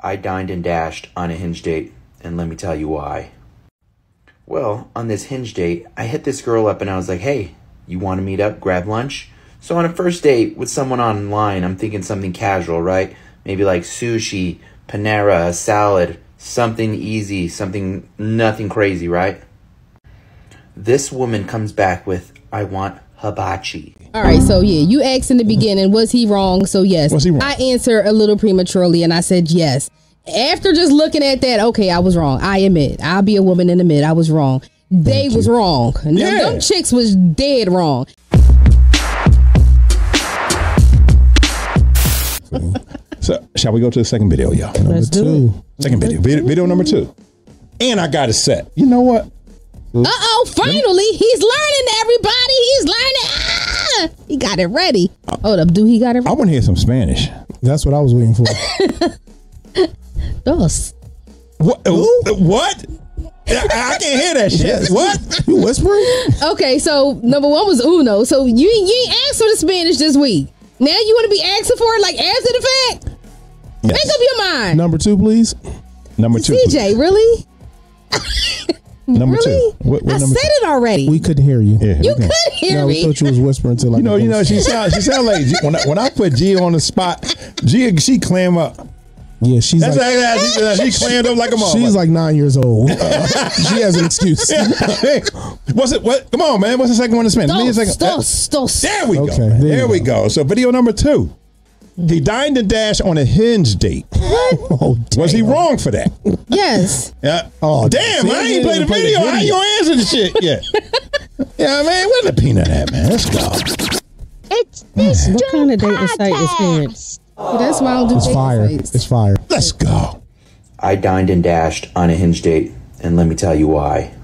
I dined and dashed on a hinge date, and let me tell you why. Well, on this hinge date, I hit this girl up and I was like, hey, you want to meet up, grab lunch? So on a first date with someone online, I'm thinking something casual, right? Maybe like sushi, Panera, a salad, something easy, something nothing crazy, right? This woman comes back with, I want hibachi. All right, so yeah, you asked in the beginning, was he wrong? So yes, Was he wrong? I answered a little prematurely, and I said yes. After just looking at that, okay, I was wrong. I admit, I'll be a woman and admit I was wrong. They was wrong. Them, Yeah. them chicks was dead wrong. So, shall we go to the second video, y'all? Let's do it. Second video. video. Video number two. And I got it set. You know what? Uh oh, finally, he's learning, everybody. He's learning. Ah, he got it ready. Hold up, do he got it I ready? want to hear some Spanish. That's what I was waiting for. Dos. What? What? I, I can't hear that shit. What? you whispering? Okay, so number one was Uno. So you you ain't asked for the Spanish this week. Now you want to be asking for it like after the fact? Make Yes. up your mind. Number two, please. Number two. CJ, really? Number really? two. What, what I number said it already. We couldn't hear you. Yeah, you okay. could hear No, we me. thought you was whispering to like. You know, you know, she sound she sound like G, when I, when I put G on the spot, G she clam up. Yeah, she's That's like. like, she, she clammed up like a motherfucker. She's like nine years old. she has an excuse. What's it? What? Come on, man. What's the second one to spin? Give me a Dos, second. dos, dos. There we go. Okay, man. there There, we go. go. So video number two. He dined and dashed on a hinge date. Oh, Was he wrong for that? Yes. Yeah. Oh, damn! see, I ain't played the play the video. How you video. gonna answer the shit yet? yeah, man. Where's the peanut at, man? Let's go. It's this What kind of dating site is Hinge? That's why I don't do It's fire. sites. It's fire. Let's go. I dined and dashed on a hinge date, and let me tell you why.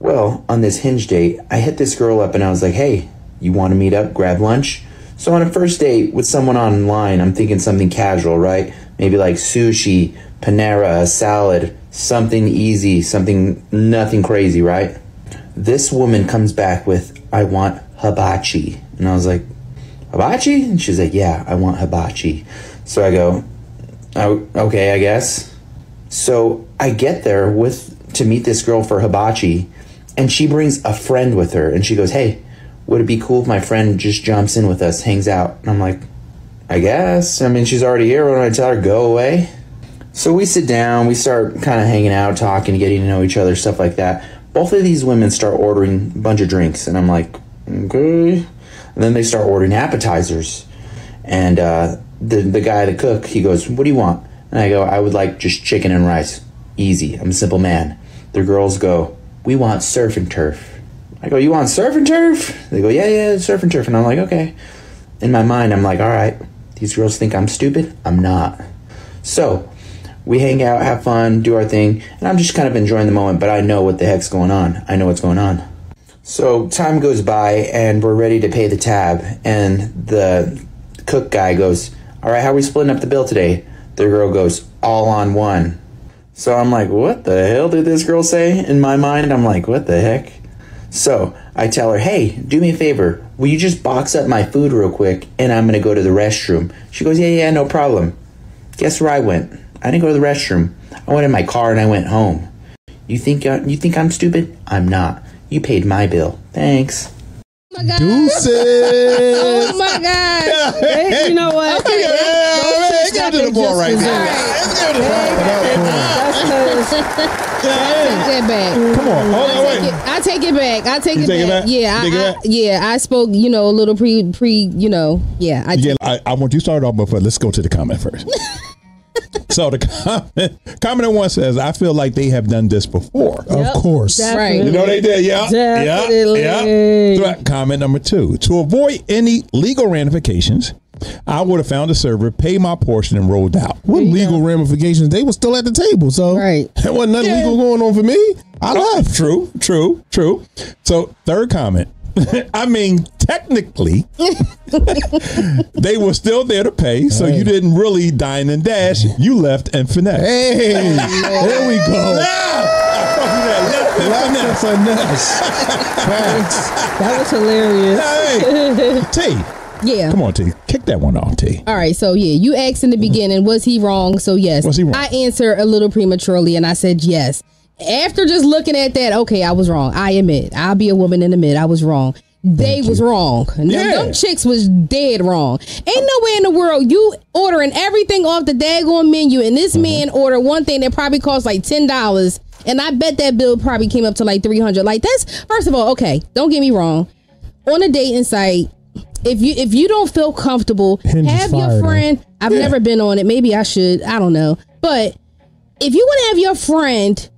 Well, on this hinge date, I hit this girl up and I was like, hey, you want to meet up, grab lunch? So on a first date with someone online, I'm thinking something casual, right? Maybe like sushi, Panera, a salad, something easy, something nothing crazy, right? This woman comes back with, I want hibachi. And I was like, hibachi? And she's like, yeah, I want hibachi. So I go, oh, okay, I guess. So I get there with to meet this girl for hibachi, and she brings a friend with her, and she goes, "Hey, would it be cool if my friend just jumps in with us, hangs out?" And I'm like, "I guess. I mean, she's already here. Why don't I tell her go away?" So we sit down, we start kind of hanging out, talking, getting to know each other, stuff like that. Both of these women start ordering a bunch of drinks, and I'm like, "Okay." And then they start ordering appetizers, and uh, the the guy, the cook, he goes, "What do you want?" And I go, "I would like just chicken and rice, easy. I'm a simple man." The girls go, "We want surf and turf." I go, "You want surf and turf?" They go, "Yeah, yeah, surf and turf." And I'm like, "Okay." In my mind, I'm like, "All right, these girls think I'm stupid. I'm not." So we hang out, have fun, do our thing, and I'm just kind of enjoying the moment. But I know what the heck's going on. I know what's going on. So time goes by and we're ready to pay the tab and the cook guy goes, "All right, how are we splitting up the bill today?" The girl goes, "All on one." So I'm like, "What the hell did this girl say?" In my mind, I'm like, "What the heck?" So I tell her, "Hey, do me a favor. Will you just box up my food real quick and I'm going to go to the restroom?" She goes, "Yeah, yeah, no problem." Guess where I went? I didn't go to the restroom. I went in my car and I went home. You think uh, you think I'm stupid? I'm not. You paid my bill. Thanks. Oh my God. Deuces. Oh my God. Hey, you know what? Okay. Yeah, man, give it to the boy right there. Let's give Take that back. Come on. Hold on, oh, oh, wait. I take it back. I take You it take it back. back? Yeah, I, Take it I- back? yeah. I spoke, you know, a little pre, pre, you know, yeah. I Yeah, I, I want you to start off, but let's go to the comment first. so the comment, commenter one says, "I feel like they have done this before." Of course. Right. You know they did, yeah, Definitely. yeah, yeah. Threat- Comment number two: To avoid any legal ramifications, I would have found a server, pay my portion, and rolled out. What legal ramifications? They were still at the table, so Right. there wasn't nothing Yeah. legal going on for me. I oh. left. True, true, true. So third comment. I mean, technically, they were still there to pay, so you didn't really dine and dash. You left and finesse. Hey, there we go. I fucking that left Left finesse. and finesse. Facts. that was hilarious. Hey, T, Yeah. Come on, T. Kick that one off, T. All right, so yeah, you asked in the mm. beginning, was he wrong? So yes, Was he wrong? I answered a little prematurely, and I said yes. After just looking at that, okay, I was wrong. I admit, I'll be a woman and admit I was wrong. They was wrong. Them, Yeah. them chicks was dead wrong. Ain't no way in the world you ordering everything off the daggone menu, and this mm-hmm. man ordered one thing that probably cost like ten dollars, and I bet that bill probably came up to like three hundred. Like that's first of all, okay. Don't get me wrong. On a date dating site, if you if you don't feel comfortable, Hinge have fire, your though. friend. I've never been on it. Maybe I should. I don't know. But if you want to have your friend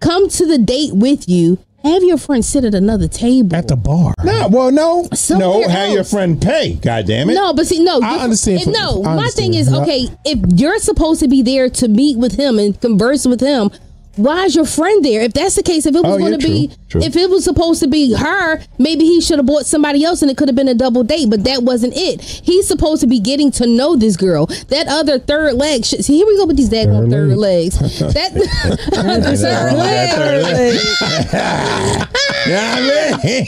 come to the date with you, have your friend sit at another table. At the bar. No, well, no, Somewhere no. Have your friend pay. God damn it. no, but see, no. I you- understand eh, for- No, I my thing is okay. If you're supposed to be there to meet with him and converse with him, why is your friend there? If that's the case, if it was Oh, going to be, true, true. if it was supposed to be her, maybe he should have bought somebody else and it could have been a double date. But that wasn't it. He's supposed to be getting to know this girl. That other third leg. Should, see, here we go with these daggone Third third leg. legs. that other third wrong with that leg. third leg. Yeah, I mean.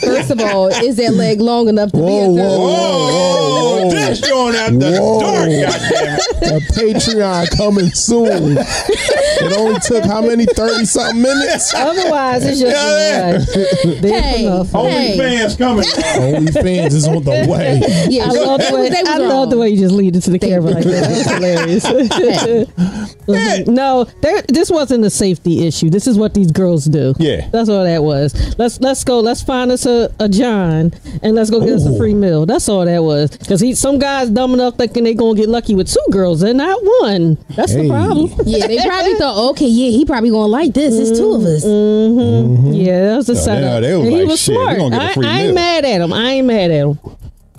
First of all, is that leg long enough to be a Whoa, third? whoa, Whoa, this going out the Whoa. door. goddamn it. A Patreon coming soon. it only took how many thirty something minutes? Otherwise, it's just Yeah, yeah, Big Hey. enough. Only Hey. fans coming. OnlyFans is on the way. Yeah, I love the way I love the way you just lead it to the camera like that. That's hilarious. Mm-hmm. no, there, this wasn't a safety issue. This is what these girls do. Yeah. that's all that was. Let's let's go. Let's find us a, a John and let's go get us a free meal. That's all that was. Because he some guys dumb enough thinking they gonna get lucky with two girls and not one. That's Hey. the problem. Yeah, they probably thought, okay, yeah, he probably gonna like this. It's two of us. Mm-hmm. Mm-hmm. Yeah, that was the So they- setup. they was And he was shit, smart. gonna get a I, free I ain't meal. mad at him. I ain't mad at him.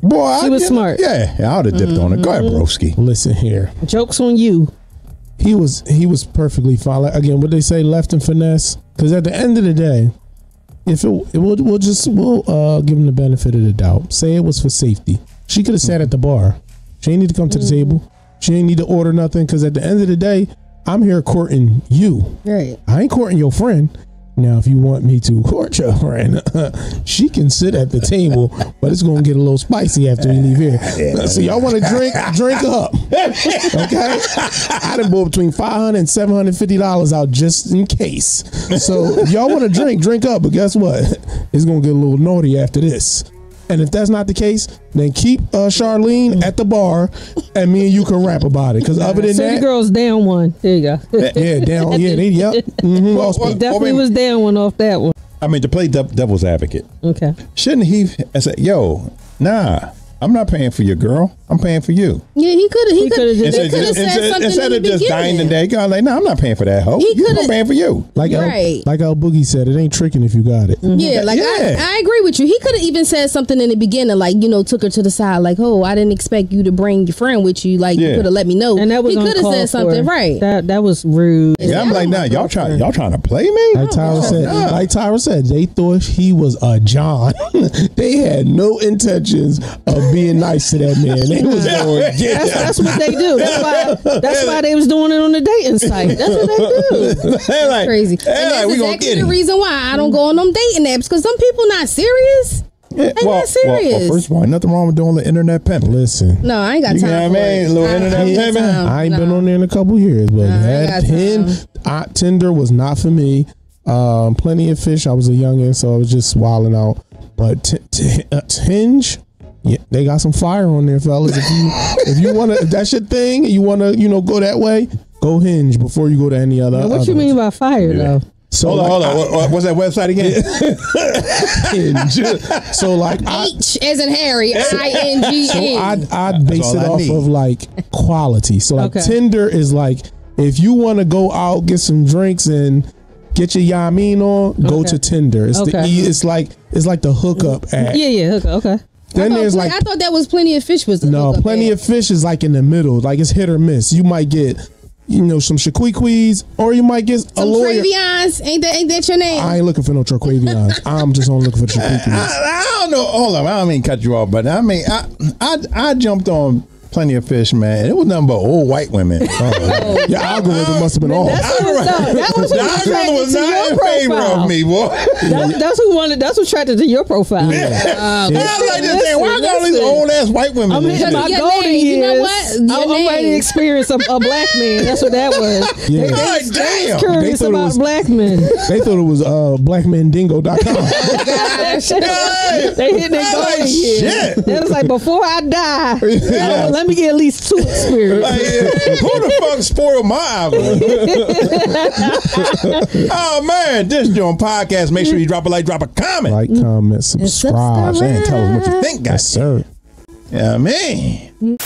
Boy, He I was get- smart. Yeah, I would have dipped on it. Go ahead, broski. Listen here. Jokes on you. He was he was perfectly fine. Like, again, what they say, left and finesse. Because at the end of the day, if it, it we'll, we'll just we'll uh, give him the benefit of the doubt. Say it was for safety. She could have sat at the bar. She ain't need to come to the table. She ain't need to order nothing. Because at the end of the day, I'm here courting you. Right. I ain't courting your friend. Now, if you want me to court your friend, she can sit at the table, but it's gonna get a little spicy after we leave here. So y'all want to drink? Drink up, okay? I done bought between five hundred and seven hundred fifty dollars out just in case. So if y'all want to drink? Drink up. But guess what? It's gonna get a little naughty after this. And if that's not the case, then keep uh, Charlene at the bar, and me and you can rap about it. Because other than City that, girls down one. There you go. yeah, down, yeah, they, yep. mhm, lost Well, me. Definitely mean- was down one off that one. I mean, to play dev- devil's advocate, Okay. shouldn't he I said, "Yo, nah, I'm not paying for your girl. I'm paying for you." Yeah, he could have. He He could coulda have. just- He could have said instead, something instead in of the just dying beginning. today, God, like, "No, I'm not paying for that hoe. He You- I'm coulda- paying for you." Like uh, Right. El, like El Boogie said, it ain't tricking if you got it. Mm-hmm. Yeah, like Yeah. I, I agree with you. He could have even said something in the beginning, like you know, took her to the side, like, "Oh, I didn't expect you to bring your friend with you. Like, you could have let me know." And that was he could have said something, for. right? That that was rude. Yeah, I'm like, nah, y'all trying, y'all trying to play me? Like Tyra said, like Tyra said, they thought he was a John. they had no intentions of being nice to that man. They was going to get That's, that's what they do. That's why. That's why they was doing it on the dating site. That's what they do. They're like, Crazy. They're and like, that's we exactly get the him. reason why I don't go on them dating apps because some people not serious. Yeah, They not serious. first of all, nothing wrong with doing the internet pimp. Listen, No, I ain't got You time. know what I for mean? Little I- internet I ain't got pimping. I ain't been on there in a couple years, but Nah, that got Tin, time. uh, Tinder was not for me. Um, plenty of fish. I was a youngin, so I was just wilding out. But t- t- uh, Tinge, yeah, they got some fire on there, fellas. If you if you wanna, if that's your thing, and you wanna, you know, go that way, go Hinge before you go to any other. Now, what other you mean ones. by fire though? So Hold on, like, hold on. What- what- what's that website again? Hinge. so like I, H as in Harry, I N G So N. I'd, I'd base it I off need. of like quality. So like Okay. Tinder is like if you want to go out get some drinks and get your yamin on, go Okay. to Tinder. It's the Okay. e, it's like it's like the hookup app. Yeah, yeah. Okay. okay. Then thought, there's pl- like I thought that was plenty of fish. Was the no, plenty app. of fish is like in the middle. Like it's hit or miss. You might get you know some shaquiquis or you might get a some lawyer. Travions. Ain't that ain't that your name? I ain't looking for no Traquavions. I'm just on looking for I, shaquiquis. I don't know. Hold on. I don't mean cut you off, but I mean, I I, I jumped on Plenty of Fish, man. It was nothing but old white women. Oh, your algorithm must have been off. That's who was, that was who algorithm was not in favor of me, boy. That, that's who wanted. That's what attracted to your profile. Um, and I was like, this thing, why Listen, got all these old ass white women? I'm hitting my golden name, you years. Know what? Your I'm, I'm ready to experience a, a black man. That's what that was. Yeah. God damn. Curious thought it about was- black men. They thought it was uh, blackmandingo.com. Hey, They hit their I golden like shit. That was like before I die. let me get at least two experiences. Like, yeah, who the fuck spoiled my algorithm? oh man, Dis'JAWN podcast. Make sure you drop a like, drop a comment, like, comment, subscribe. subscribe. and tell us what you think, Yes, guys. sir. Yeah, man.